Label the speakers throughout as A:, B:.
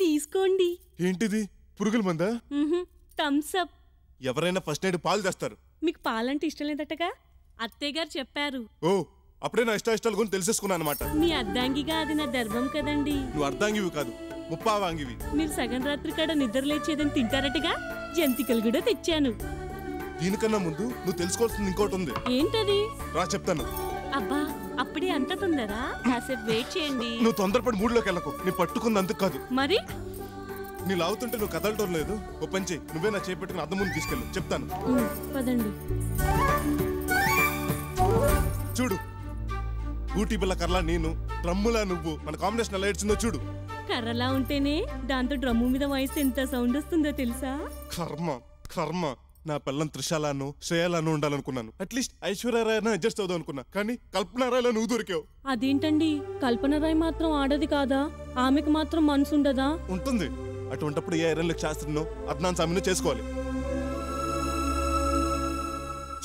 A: తీసుకోండి.
B: ఏంటిది? పురుగుల మందా?
A: థమ్స్ అప్
B: ఎవరైనా ఫస్ట్ నైట్ పాలు తెస్తారు.
A: మీకు పాలంటే ఇష్టం లేదటగా? అత్తయ్య గారు చెప్పారు.
B: ఓ అప్పుడే నా ఇష్ట ఇష్టాలు గురించి తెలిసేసుకున్నాను అనమాట
A: మీ అద్దాంగిగా అది నా ధర్మం కదండి.
B: నువ్వు అర్ధాంగివి కాదు ముప్పావాంగివి.
A: మీరు సగం రాత్రి కాడ నిద్ర లేచేదని తింటారటగా? జంతికలు కూడా తెచ్చాను.
B: దీనికన్నా ముందు నువ్వు తెలుసుకోవాల్సింది ఇంకోటి ఉంది.
A: ఏంటది?
B: రా చెప్తాను.
A: అబ్బా అప్పుడే అంత తొందరా? కాసేపు వెయిట్ చేయండి.
B: నువ్వు తొందరపడి మూడులోకి వెళ్ళకు. నీ పట్టుకుంది అందుకు కాదు.
A: మరి?
B: నీ లాగుతుంటే నువ్వు కదలటం లేదు. ఓ పంచి నువ్వే నా చేపెట్టుకుని అద్దం ముందు తీసుకెళ్ళు. చెప్తాను.
A: పదండి.
B: చూడు. ఊటీ బిల్ల కర్లా నేను డ్రమ్ములా నువ్వు. మన కాంబినేషన్ ఎలా ఏడ్చిందో చూడు.
A: కర్రలా ఉంటేనే దాంతో డ్రమ్ము మీద వాయిస్తే ఎంత సౌండ్ వస్తుందో తెలుసా?
B: కర్మ కర్మ. నా పిల్లం త్రిశాలను శ్రేయాలను ఉండాలనుకున్నాను. అట్లీస్ట్ ఐశ్వర్యరాయన అడ్జస్ట్ అవుదాం అనుకున్నా. కానీ కల్పనారాయలో నువ్వు దొరికావు.
A: అదేంటండి? కల్పన రాయ్ మాత్రం ఆడది కాదా? ఆమెకు మాత్రం మనసు ఉండదా?
B: ఉంటుంది. అటువంటప్పుడు ఏ ఐరన్ శాస్త్రినో అద్నాన్ స్వామినో చేసుకోవాలి.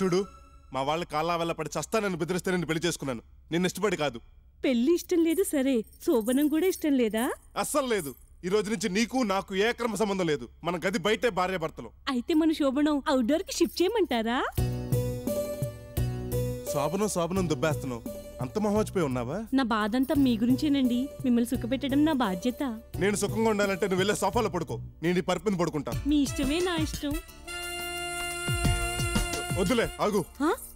B: చూడు మా వాళ్ళ కాళ్ళ వల్ల పడి చస్తానని బెదిరిస్తే నేను పెళ్ళి చేసుకున్నాను. నిన్ను ఇష్టపడి కాదు.
A: పెళ్ళి ఇష్టం లేదు సరే. శోభనం కూడా ఇష్టం లేదా?
B: అస్సలు లేదు. ఈ రోజు నుంచి నీకు నాకు ఏ క్రమ సంబంధం లేదు. మన గది బయటే భార్య భర్తలు.
A: అయితే మన శోభనం అవుట్డోర్కి షిఫ్ట్ చేయమంటారా?
B: శోభనం శోభనం దుబ్బేస్తున్నావు. అంత మహోచిపోయి ఉన్నావా?
A: నా బాధంతా మీ గురించేనండి. మిమ్మల్ని సుఖపెట్టడం నా బాధ్యత.
B: నేను సుఖంగా ఉండాలంటే నువ్వు వెళ్ళే సోఫాలో పడుకో. నేను ఈ పరిపిని పడుకుంటా.
A: మీ ఇష్టమే నా ఇష్టం.
B: వద్దులే ఆగు.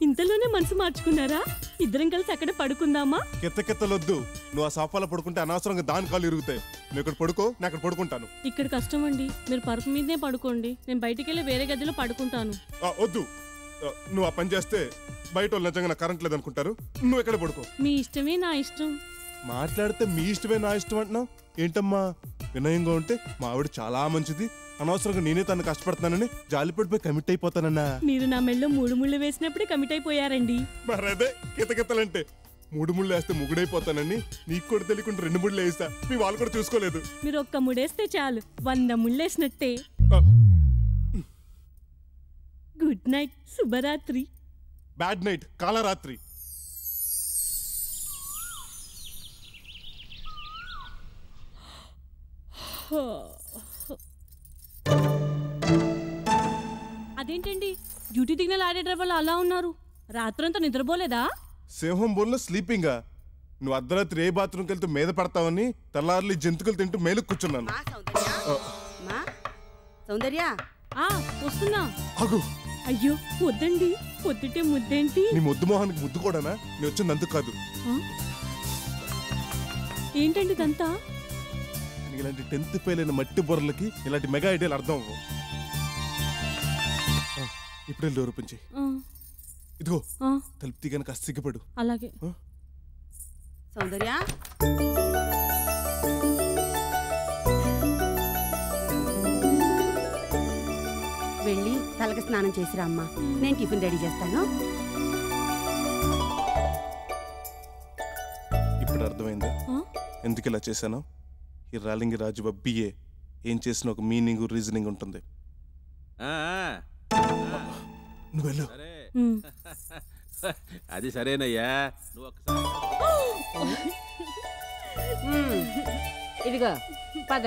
A: ఇంతలోనే మనసు మార్చుకున్నారా? ఇద్దరం కలిసి అక్కడ పడుకుందామా?
B: కెత్త కెత్తలొద్దు నువ్వు ఆ సోఫాలో పడుకుంటే అనవసరంగా దాని కాళ్ళు ఇరుగుతాయి. నువ్వు ఇక్కడ పడుకో నేను అక్కడ పడుకుంటాను.
A: ఇక్కడ కష్టం అండి. మీరు పరుపు మీదనే పడుకోండి. నేను బయటికి వెళ్ళి వేరే గదిలో పడుకుంటాను.
B: ఆ, వద్దు. ఆ, నువ్వు ఆ పని చేస్తే బయట వాళ్ళు నిజంగా నాకు కరెంట్ లేదనుకుంటారు. నువ్వు ఎక్కడ పడుకో.
A: మీ ఇష్టమే నా ఇష్టం.
B: మాట్లాడితే మీ ఇష్టమే నా ఇష్టం అంటున్నావు? ఏంటమ్మా? వినయంగా ఉంటే మా ఆవిడ చాలా మంచిది. అనవసరంగా నేనే తను కష్టపడుతున్నానని జాలిపడిపోయి కమిట్ అయిపోతానన్నా.
A: మీరు నా మెళ్ళలో మూడు ముళ్ళు వేసినప్పుడే కమిట్ అయిపోయారండి.
B: మరి అదే కితకితలంటే. మూడు ముళ్ళు వేస్తే ముగుడైపోతానని నీకు కూడా తెలియకుండా రెండు ముళ్ళు వేస్తా మీ వాళ్ళు కూడా చూసుకోలేదు.
A: మీరు ఒక్క ముడేస్తే చాలు. వంద ముళ్ళేసినట్టే. గుడ్ నైట్ శుభరాత్రి.
B: బ్యాడ్ నైట్ కాలరాత్రి.
A: అదేంటండి? డ్యూటీ దిగిన లారీ డ్రైవర్లు అలా ఉన్నారు. రాత్రంతా నిద్రపోలేదా?
B: సింహం బోన్లో స్లీపింగా నువ్వు అర్ధరాత్రి ఏ బాత్రూమ్కి వెళ్తూ మీద పడతావని తెల్లారులు జంతుకులు తింటూ మేలు కూర్చున్నాను.
C: సౌందర్య?
A: వస్తున్నా.
B: అగు
A: అయ్యో వద్దండి. పొద్దుటే ముద్దేంటి?
B: నీ ముద్దు మొహానికి ముద్దు కూడానా? నీ వచ్చింది అందుకు కాదు?
A: ఏంటండి ఇదంతా?
B: ఇలాంటి టెన్త్ ఫెయిల్ అయిన మట్టి బొర్రలకి ఇలాంటి మెగా ఐడియాలు అర్థం అవ్వవు. ఇప్పుడే డోర్
A: ఆ,
B: ఇదిగో తలుపు తీగనక సిగ్గుపడు.
A: అలాగే.
C: సౌందర్య? వెళ్ళి తలకి స్నానం చేసిరా అమ్మా. నేను టిఫిన్ రెడీ చేస్తాను.
B: ఇప్పుడు అర్థమైందా? ఎందుకు ఇలా చేశాను? ఈ రాలింగి రాజు బిఏ ఏం చేసిన ఒక మీనింగ్ రీజనింగ్ ఉంటుంది. నువ్వు వెళ్ళు.
D: అది సరేనయ్యా. నువ్వు ఒకసారి
C: మ్మ్. ఇదిగో పద.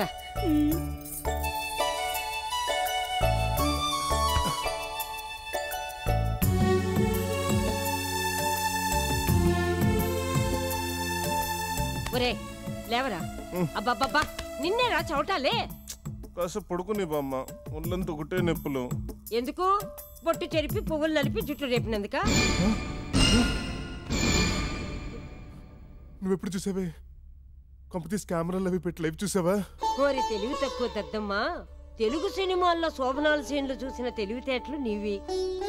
C: ఒరే లేవరా? అబ్బబ్బబ్బా నిన్నేరా చవటాలే
B: కాసేపు పడుకుని బామ్మ ఒళ్ళంతా ఒకటే నొప్పులు.
C: ఎందుకు? బొట్టు చెరిపి పువ్వులు నలిపి జుట్టు రేపినందుక?
B: నువ్వు ఎప్పుడు చూసావే? కంపెనీస్ కెమెరాలు అవి పెట్టి లైవ్ చూసావా?
C: కోరి తెలివి తక్కువ దద్దమ్మా. తెలుగు సినిమాల్లో శోభనాల సీన్లు చూసిన తెలివితేటలు నీవి.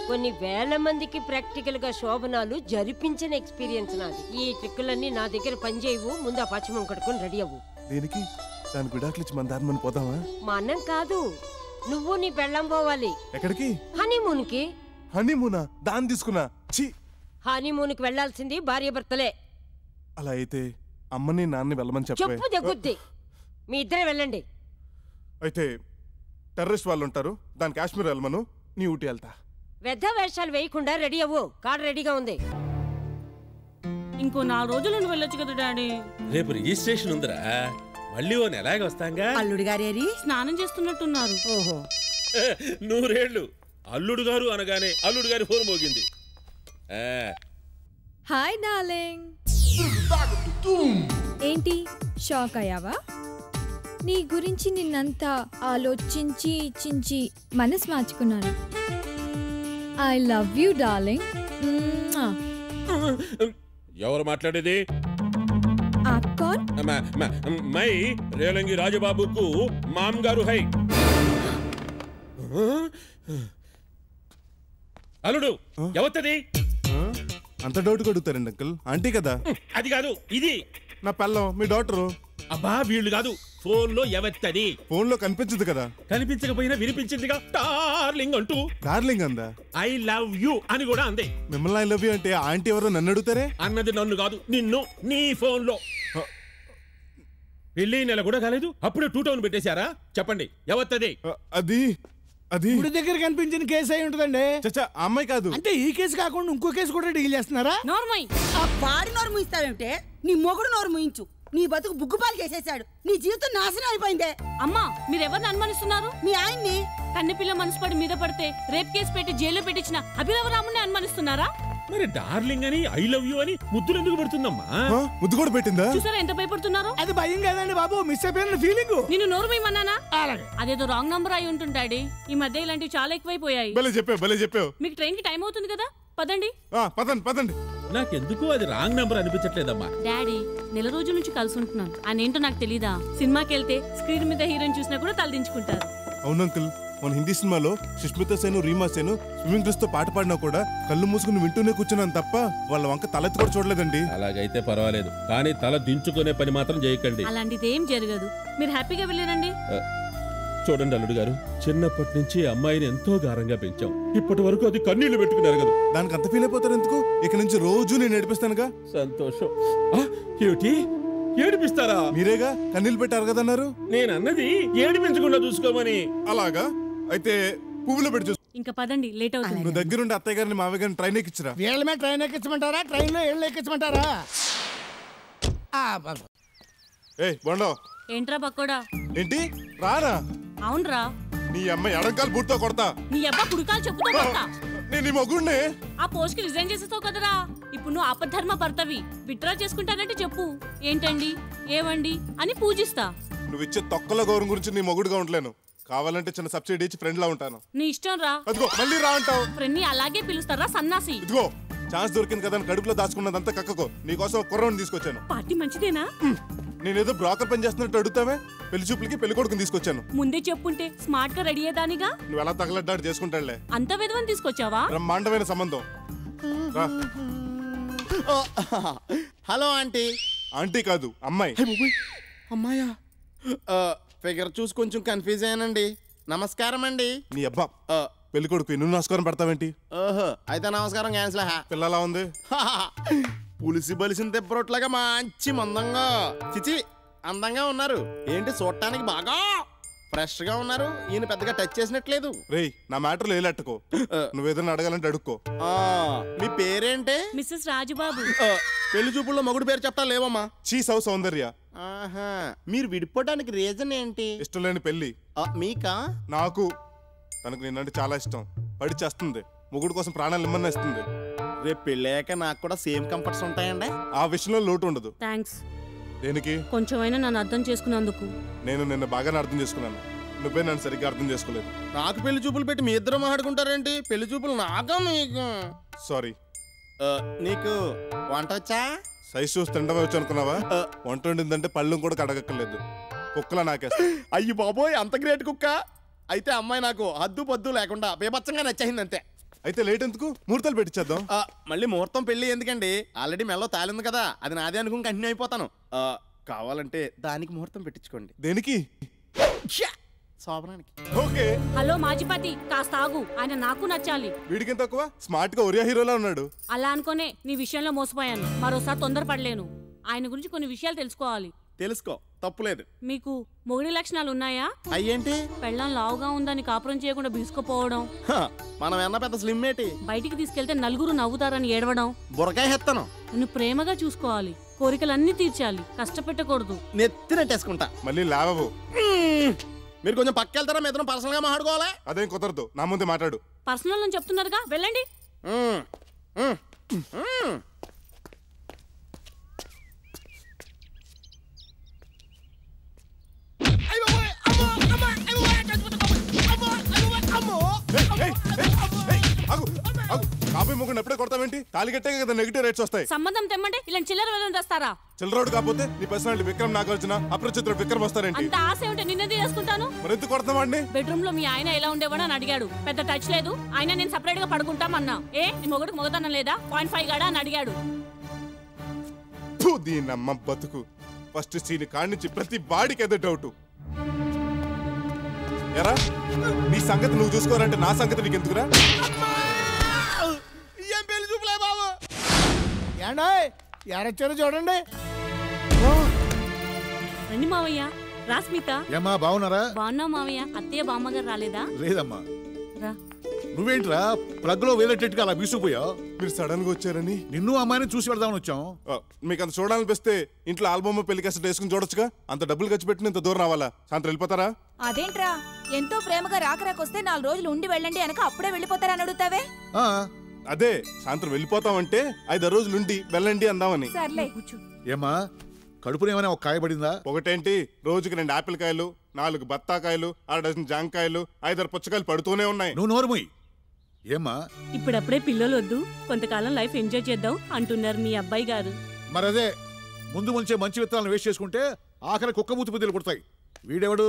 C: కొన్ని వేల మందికి ప్రాక్టికల్గా శోభనాలు జరిపించిన ఎక్స్పీరియన్స్ నాది. ఈ ట్రిక్కులన్నీ నా దగ్గర పనిచేయవు ముందు ఆ పశ్చిమం కట్టుకొని రెడీ అవ్వు.
B: దేనికి? దాని విడాకులు ఇచ్చి మన దారి మనం పోదామా?
C: మా అన్నం కాదు. నువ్వు నీ పెళ్ళం పోవాలి.
B: ఎక్కడికి?
C: హనీమూన్కి
B: హనీమూనా? దాన్ని తీసుకున్నా. ఛీ!
C: హనీమూన్కి వెళ్ళాల్సింది భార్య భర్తలే.
B: అలా అయితే అమ్మని నాన్నని వెళ్ళమని చెప్పే
C: చెప్పు దగ్గుద్ది మీ ఇద్దరే వెళ్ళండి.
B: అయితే టెర్రరిస్ట్ వాళ్ళు ఉంటారు దాని కాశ్మీర్ వెళ్ళమను. నీ ఊటీ వెళ్తా.
C: వెధ వేషాలు వేయకుండా రెడీ అవ్వు. కార్ రెడీగా ఉంది.
A: ఇంకో నాలుగు రోజులు వెళ్ళొచ్చు కదా డాడీ.
E: రేపు రిజిస్ట్రేషన్ ఉందిరా.
D: మళ్ళీ ఓ నెలాగి వస్తాంగా?
E: అల్లుడు గారేరి
A: స్నానం చేస్తున్నట్టున్నారు.
E: ఓహో.
D: నూరేళ్ళు. అల్లుడు గారు అనగానే అల్లుడు గారి ఫోన్ మోగింది.
F: Hi darling. ఏంటి షాక్ అయ్యావా? నీ గురించి నిన్నంతా ఆలోచించి చించి మనసు మార్చుకున్నాను. I love you darling.
D: ఎవరు మాట్లాడేది? మ- మ- మై రేలంగి రాజబాబుకు మామ్ గారు హై. అల్లుడు ఎవత్తది?
B: అంత డౌట్ అడుగుతారండి అంకుల్. ఆంటీ కదా?
D: అది కాదు ఇది.
B: నా పెళ్ళం మీ డాక్టరు?
D: అబ్బా వీళ్ళు కాదు ఫోన్లో ఎవత్తది
B: ఫోన్లో కనిపించదు కదా?
D: కనిపించకపోయినా వినిపించిందిగా డార్లింగ్ అంటూ.
B: డార్లింగ్ అందా?
D: ఐ లవ్ యూ అని కూడా అందే.
B: మిమ్మల్ని ఐ లవ్ యూ అంటే ఆంటీ ఎవరో నన్ను అడుగుతారే?
D: అన్నది నన్ను కాదు నిన్ను నీ ఫోన్లో పెళ్ళి నెల కూడా కాలేదు అప్పుడే టూ టౌన్ పెట్టేశారా? చెప్పండి ఎవత్తది
B: అది అది.
G: గుడి దగ్గర కనిపించిన కేసు అయి ఉంటుందండి.
B: చచ్చా అమ్మాయి కాదు.
G: అంటే ఈ కేసు కాకుండా ఇంకో కేసు కూడా డీల్ చేస్తున్నారా?
A: నోర్మై
E: ఆ వాడి నోరు ముయిస్తావేమిటే? నీ మొగుడు నోరు ముయించు. నీ బతుకు బుగ్గుపాలు చేసేశాడు. నీ జీవితం నాశనం అయిపోయిందే.
A: అమ్మా మీరెవరిని అనుమానిస్తున్నారు?
E: మీ ఆయన్ని.
A: కన్నెపిల్ల మనసు పడి మీద పడితే రేప్ కేసు పెట్టి జైల్లో పెట్టించిన అభినవ రాముని అనుమానిస్తున్నారా?
D: మరి డార్లింగ్ అని ఐ లవ్ యూ అని ముద్దులు ఎందుకు పెడుతుందమ్మా?
B: ముద్దు కూడా పెట్టిందా?
A: చూసారా ఎంత భయపడుతున్నారో?
G: అది భయం కదండి బాబు మిస్ అయిపోయిన ఫీలింగ్
A: నిన్ను నోరు మేమన్నానా
G: అలాగే.
A: అదేదో రాంగ్ నంబర్ అయి ఉంటుంది డాడీ. ఈ మధ్య ఇలాంటివి చాలా ఎక్కువైపోయాయి.
B: భలే చెప్పావు భలే చెప్పావు.
A: మీకు ట్రైన్కి టైం అవుతుంది కదా? పదండి.
B: ఆ, పదండి పదండి.
D: నాకెందుకు అది రాంగ్ నంబర్ అనిపించట్లేదమ్మా?
A: డాడీ నెల రోజుల నుంచి కలిసి ఉంటున్నాను ఆయన ఏంటో నాకు తెలీదా? సినిమాకి వెళ్తే స్క్రీన్ మీద హీరోయిన్ చూసినా కూడా తలదించుకుంటారు.
B: అవును అంకుల్ మన హిందీ సినిమాలో సుష్మిత సేను రీమా సేను స్విమ్మింగ్ డ్రెస్తో పాట పాడినా కూడా కళ్ళు మూసుకుని వింటూనే కూర్చున్నాను తప్ప వాళ్ళ వంక తలెత్తి కూడా చూడలేదండి.
D: అలాగైతే పర్వాలేదు. కానీ తల దించుకునే పని మాత్రం చేయకండి.
A: అలాంటిది ఏం జరగదు. మీరు హ్యాపీగా వెళ్ళారండి.
D: చూడండి అల్లుడు గారు చిన్నప్పటి నుంచి అమ్మాయిని ఎంతో గారంగా పెంచాం. ఇప్పటి వరకు అది కన్నీళ్ళు పెట్టుకున్నారు కదా.
B: దానికి అంత ఫీల్ అయిపోతారు ఎందుకు? ఇక నుంచి రోజు నేను నడిపిస్తానుగా
D: సంతోషం. ఏమిటి? ఏడిపిస్తారా?
B: మీరేగా? కన్నీళ్ళు పెట్టారు కదన్నారు?
D: నేను అన్నది ఏడిపించకుండా చూసుకోమని.
B: అలాగా? అయితే పువ్వులో పెట్టి చూసు
A: ఇంకా పదండి లేట్ అవుతుంది.
B: నువ్వు దగ్గరుండి అత్తయ్య గారిని మావయ్య గారిని ట్రైన్ ఎక్కించరా.
G: వీళ్ళ మీద ట్రైన్ ఎక్కించమంటారా? ట్రైన్లో ఏళ్ళు ఎక్కించమంటారా? ఆ, బాబు.
B: ఏ బొండో.
A: ఏంట్రా బక్కోడా
B: ఏంటి? రానా?
A: అవునరా.
B: నీ అమ్మాయి ఎడంకాలు బూట్తో కొడతా.
A: నీ అబ్బా కుడికాలు చెప్పుతో కొడతా.
B: నేను నీ మొగుడిని
A: ఆ పోస్ట్కి రిజైన్ చేసేస్తావు కదరా. ఇప్పుడు నువ్వు ఆపద్ధర్మ భర్తవి. విత్డ్రా చేసుకుంటానంటే చెప్పు. ఏంటండి? ఏవండి అని పూజిస్తా.
B: నువ్వు ఇచ్చే తొక్కల గౌరవం గురించి నీ మొగుడుగా ఉండలేను. కావాలంటే చిన్న సబ్సిడీ ఇచ్చి ఫ్రెండ్ లా ఉంటాను.
A: నీ ఇష్టం రా.
B: అదిగో మళ్ళీ రా అంటావు.
A: ఫ్రెండ్ని అలాగే పిలుస్తారా సన్నాసి?
B: ఇదిగో ఛాన్స్ దొరికింది కదా అని కడుపులో దాచుకున్నదంతా కక్కకో. నీకోసం కుర్రని తీసుకొచ్చాను.
A: పార్టీ మంచిదేనా?
B: నేనేదో బ్రోకర్ పని చేస్తున్నట్టు అడుగుతావే? పెళ్ళి చూపులకి పెళ్ళి కొడుకుని తీసుకొచ్చాను.
A: ముందే చెప్పుంటే స్మార్ట్గా రెడీ అయ్యేదానిగా?
B: నువ్వు ఎలా తగలడ్డాడు చేసుకుంటాడులే.
A: అంత విధవని తీసుకొచ్చావా?
B: బ్రహ్మాండమైన సంబంధం. రా.
H: Hello aunty.
B: ఆంటీ కాదు అమ్మాయి.
H: అమ్మాయా? ఫిగర్ చూసి కొంచెం కన్ఫ్యూజ్ అయ్యానండి. నమస్కారం అండి
B: నీ అబ్బా పెళ్ళి కొడుకు నువ్వు నమస్కారం పెడతావేంటి?
H: ఓహో అయితే నమస్కారం క్యాన్సిల్
B: పిల్లలా ఉంది?
H: పులిసి బలిసిన తెప్పరొట్లాగా మంచి మందంగా. చిచి అందంగా ఉన్నారు. ఏంటి చూడటానికి బాగా ఫ్రెష్గా ఉన్నారు. ఈయన పెద్దగా టచ్ చేసినట్లేదు.
B: రేయ్ నా మ్యాటర్లో ఏలెట్టుకో నువ్వేదైనా అడగాలంటే అడుక్కో.
H: ఆ, మీ పేరేంటి?
A: మిస్సెస్ రాజుబాబు.
H: పెళ్ళి చూపుల్లో మగుడు పేరు చెప్తా లేవమ్మా.
B: చీ సౌ సౌందర్య.
H: ఆహా మీరు విడిపోవడానికి రీజన్ ఏంటి?
B: ఇష్టం లేని పెళ్ళి
H: ఆ, మీకా?
B: నాకు తనకు నేనంటే చాలా ఇష్టం. పడి చేస్తుంది. మొగుడు కోసం ప్రాణాలు ఇమ్మన్నా ఇస్తుంది.
H: రేపు పెళ్ళాక నాకు కూడా సేమ్ కంఫర్ట్స్ ఉంటాయండి.
B: ఆ విషయంలో లోటు ఉండదు.
A: థ్యాంక్స్.
B: దేనికి?
A: కొంచెమైనా నన్ను అర్థం చేసుకున్నందుకు.
B: నేను నిన్న బాగానే అర్థం చేసుకున్నాను. నువ్వే నన్ను సరిగ్గా అర్థం చేసుకోలేదు.
H: నాకు పెళ్ళి చూపులు పెట్టి మీ ఇద్దరు మాట్లాడుకుంటారేంటి? పెళ్ళి చూపులు నాకా మీకు?
B: సారీ.
H: ఆ, నీకు వంట వచ్చా?
B: సైజ్ చూసి తిండమే వచ్చి అనుకున్నావా. వంట వండిందంటే పళ్ళు కూడా కడగక్కర్లేదు. కుక్కలా నాకేస్తా.
H: అయ్యి బాబోయ్ అంత గ్రేట్ కుక్క. అయితే అమ్మాయి నాకు హద్దు పద్దు లేకుండా బేబచ్చంగా నచ్చేసింది అంతే
B: అయితే లేట్ ఎందుకు? ముహూర్తాలు పెట్టించేద్దాం
H: ఆ, మళ్ళీ ముహూర్తం పెళ్ళి ఎందుకండి? ఆల్రెడీ మెల్లో తాలింది కదా అది నాదే అనుకుని కంటిన్యూ అయిపోతాను. ఆ, కావాలంటే దానికి ముహూర్తం పెట్టించుకోండి.
B: దేనికి?
H: ఛ్యా! శోభనానికి.
B: ఓకే.
A: హలో మాజిపతి కాస్త ఆగు. ఆయన నాకు నచ్చాలి.
B: వీడికి తక్కువ? స్మార్ట్గా ఒరియా హీరోలా ఉన్నాడు.
A: అలా అనుకోనే నీ విషయంలో మోసపోయాను. మరోసారి తొందరపడలేను. ఆయన గురించి కొన్ని విషయాలు తెలుసుకోవాలి.
H: తెలుసుకో తప్పులేదు.
A: మీకు మొగుడి లక్షణాలు ఉన్నాయా
H: అయ్యేంటి?
A: పెళ్ళం లావుగా ఉందని కాపురం చేయకుండా బిగుసుకుపోవడం
H: హ, మనం ఎన్న పెద్ద స్లిమ్ ఏంటి?
A: బయటికి తీసుకెళ్తే నలుగురు నవ్వుతారని ఏడవడం.
H: బురకాయ హెత్తను.
A: నిన్ను ప్రేమగా చూసుకోవాలి కోరికలన్నీ తీర్చాలి కష్టపెట్టకూడదు.
H: నెత్తినట్టేసుకుంటా
B: మళ్ళీ లేవవు.
H: మీరు కొంచెం పక్క వెళ్తారా మీద పర్సనల్గా మాట్లాడుకోవాలా?
B: అదేం కుదరదు. నా ముందే మాట్లాడు.
A: పర్సనల్ అని చెప్తున్నారుగా వెళ్ళండి.
H: మ్మ్. మ్మ్. మ్మ్.
B: కాపీ ముగ్గురు ఎప్పుడే కొడతావేంటి? తాళి కట్టే కదా నెగిటివ్ రేట్స్ వస్తాయి.
A: సంబంధం తెమ్మంటే ఇలా చిల్లర వెళ్ళని తెస్తారా?
B: చిల్లరోడు కాకపోతే నీ పర్సనాలిటీ విక్రమ్ నాగార్జున అప్రచిత్ర విక్రమ్ వస్తారేంటి?
A: అంత ఆశ ఉంటే నిన్నది చేసుకుంటాను?
B: మరి ఎందుకు కొడతామండి
A: బెడ్రూమ్లో మీ ఆయన ఎలా ఉండేవాడో అని అడిగాడు. పెద్ద టచ్ లేదు. ఆయన నేను సపరేట్గా పడుకుంటామన్నా ఏ నీ మొగుడికి మొగతనం లేదా? పాయింట్ ఫైవ్ గాడా అని అడిగాడు.
B: దీనమ్మ బతుకు. ఫస్ట్ సీన్ కాడి నుంచి ప్రతి బాడీకి ఏదో డౌట్ ఎరా నీ సంగతి నువ్వు చూసుకోవాలంటే నా సంగతి నీకు ఎందుకురా
H: ఏం పెళ్ళి చూపులే బాబు?
G: ఏండా ఎరొచ్చారో చూడండి.
A: రండి మావయ్య రాస్మిత
I: ఏమ్మా బాగున్నారా?
A: బాగున్నా మావయ్య అత్తయ్య బామ్మగారు రాలేదా?
I: లేదమ్మా.
A: రా.
I: నువ్వేంట్రా ప్లగ్లో వేలేటట్టుగా అలా బీసుకుపోయావు
B: మీరు సడన్గా వచ్చారని?
I: నిన్ను అమ్మాయిని చూసి వెళ్దామని వచ్చాం.
B: మీకు అంత చూడాలనిపిస్తే ఇంట్లో ఆల్బమ్ పెళ్ళి కాసెట్ వేసుకుని చూడొచ్చుగా? అంత డబ్బులు ఖర్చు పెట్టిన ఇంత దూరం రావాలా? సాయంత్రం వెళ్ళిపోతారా?
J: అదేంట్రా? ఎంతో ప్రేమగా రాకరాకొస్తే నాలుగు రోజులు ఉండి వెళ్ళండి అనక అప్పుడే వెళ్ళిపోతారని అడుగుతావే?
I: ఆ,
B: అదే సాయంత్రం వెళ్ళిపోతామంటే ఐదు రోజులు ఉండి వెళ్ళండి అందామని.
J: సర్లే.
I: ఏమ్మా కడుపులో ఏమైనా ఒక కాయపడిందా
B: ఒకటేంటి రోజుకి రెండు ఆపిల్ కాయలు నాలుగు బత్తాకాయలు అర డజన్ జాంకాయలు ఐదారు పుచ్చకాయలు పడుతూనే ఉన్నాయి.
I: నువ్వు నోరుమోయ్ ఏమ్మా?
A: ఇప్పుడప్పుడే పిల్లలు వద్దు కొంతకాలం లైఫ్ ఎంజాయ్ చేద్దాం అంటున్నారు మీ అబ్బాయి గారు.
I: మరదే ముందు మంచి మంచి విత్తనాలను వేస్ట్ చేసుకుంటే ఆఖరి కుక్క మూతి బుద్ధులు పుడతాయి. వీడెవడు?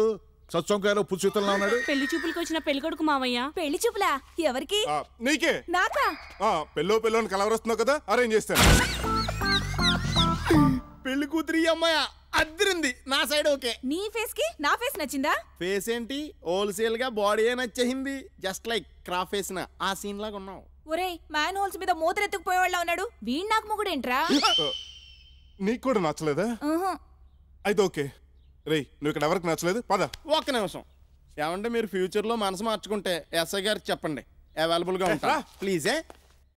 I: సత్సంకాయలో విత్తనంలా ఉన్నాడు?
A: పెళ్ళి చూపులకు వచ్చిన పెళ్ళి కొడుకు మావయ్య.
J: పెళ్ళి చూపులా? ఎవరికి?
B: ఆ, నీకే.
J: నాకా?
B: ఆ, పెళ్ళో పెళ్ళోని కలవరొస్తున్నావు కదా అరేంజ్ చేస్తాను.
H: పెళ్ళి కూతురి అమ్మాయ అద్దరింది. నా సైడ్ ఓకే.
J: నీ ఫేస్కి? నా ఫేస్ నచ్చిందా?
H: ఫేస్ ఏంటి? హోల్సేల్గా బాడీ నచ్చేసింది. జస్ట్ లైక్ క్రాఫ్ వేసిన ఆ సీన్ లాగా ఉన్నావు.
J: ఒరేయ్ మ్యాన్ హోల్స్ మీద మూతరెత్తుకుపోయేవాళ్ళ ఉన్నాడు. వీణ్ నాకు మొగుడేంట్రా?
B: నీకు కూడా నచ్చలేదా. అయితే ఓకే. రేయ్ నువ్వు ఇక్కడ ఎవరికి నచ్చలేదు? పద.
H: ఒక్క నిమిషం. ఏమంటే మీరు ఫ్యూచర్లో మనసు మార్చుకుంటే ఎస్ఐ గారికి చెప్పండి. అవైలబుల్గా ఉంటా ప్లీజ్